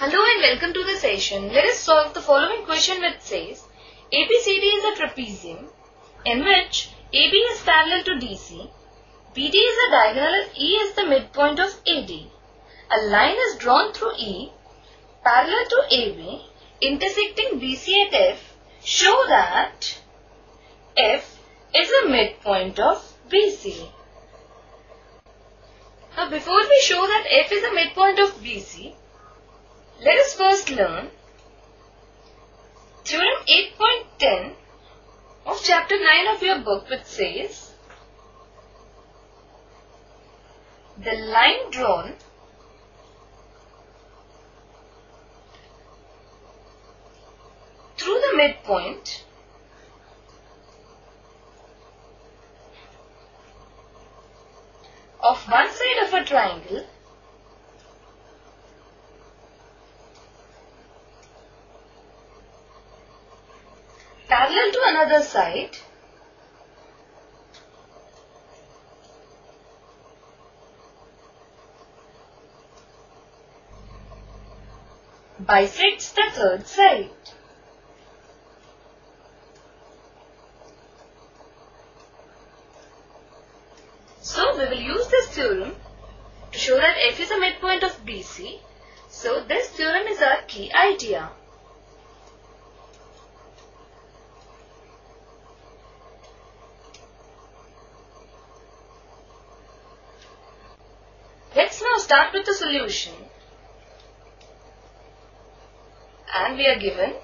Hello and welcome to the session. Let us solve the following question which says ABCD is a trapezium in which AB is parallel to DC, BD is a diagonal and E is the midpoint of AD. A line is drawn through E parallel to AB intersecting BC at F. Show that F is a midpoint of BC. Now before we show that F is a midpoint of BC, let us first learn Theorem 8.10 of chapter 9 of your book which says the line drawn through the midpoint of one side of a triangle parallel to another side bisects the third side. So we will use this theorem to show that f is a midpoint of BC. So this theorem is our key idea. Let's now start with the solution. And we are given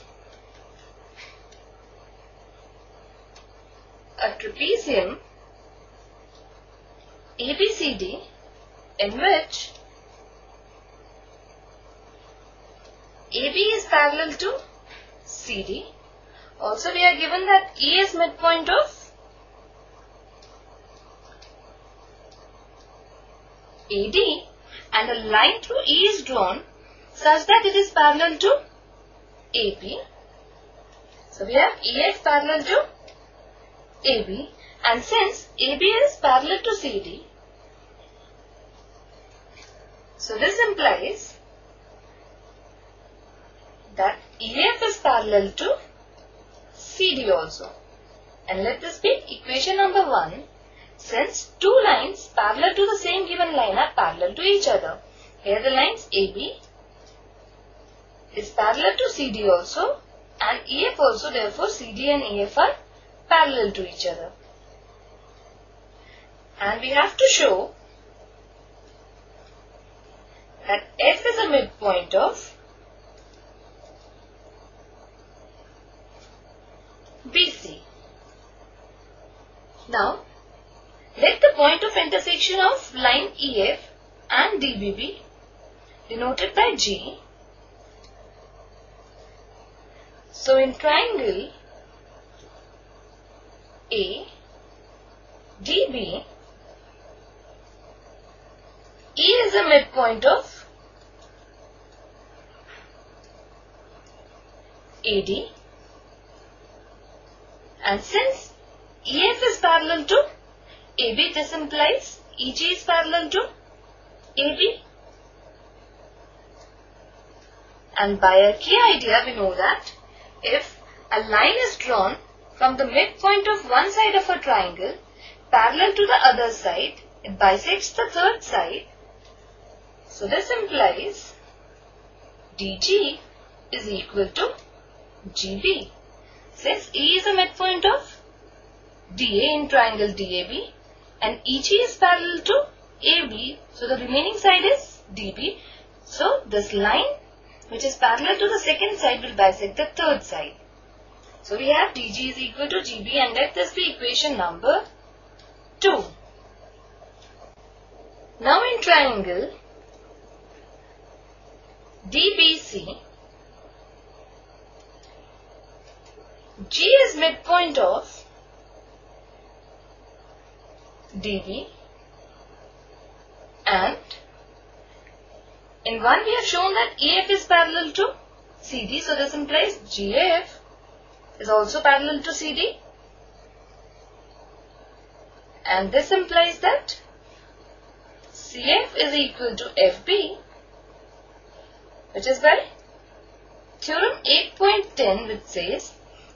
a trapezium ABCD in which AB is parallel to CD. Also we are given that E is midpoint of AD and a line through E is drawn such that it is parallel to AB. So we have EF parallel to AB and since AB is parallel to CD, so this implies that EF is parallel to CD also. And let this be equation number 1 since two lines parallel to the same given line are parallel to each other. Here the lines AB is parallel to CD also and EF also therefore CD and EF are parallel to each other. And we have to show that F is a midpoint of BC. Now, let the point of intersection of line EF and DB be denoted by G. So, in triangle A, DB, E is the midpoint of AD and since EF is parallel to AB this implies EG is parallel to AB and by a key idea we know that if a line is drawn from the midpoint of one side of a triangle parallel to the other side it bisects the third side so this implies DG is equal to GB. Since E is a midpoint of DA in triangle DAB and EG is parallel to AB, so the remaining side is DB. So this line which is parallel to the second side will bisect the third side. So we have DG is equal to GB and let this be equation number 2. Now in triangle DBC, G is midpoint of DB and in one we have shown that EF is parallel to CD so this implies GF is also parallel to CD and this implies that CF is equal to FB which is by theorem 8.10 which says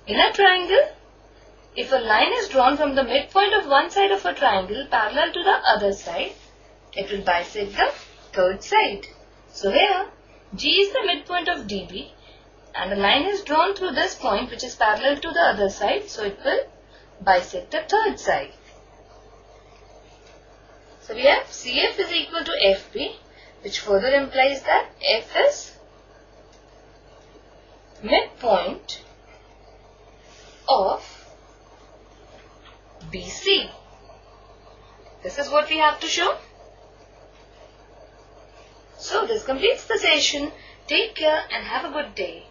in a triangle if a line is drawn from the midpoint of one side of a triangle parallel to the other side it will bisect the third side. So here G is the midpoint of DB and a line is drawn through this point which is parallel to the other side so it will bisect the third side. So we have CF is equal to FB which further implies that F is midpoint of BC. This is what we have to show. So this completes the session. Take care and have a good day.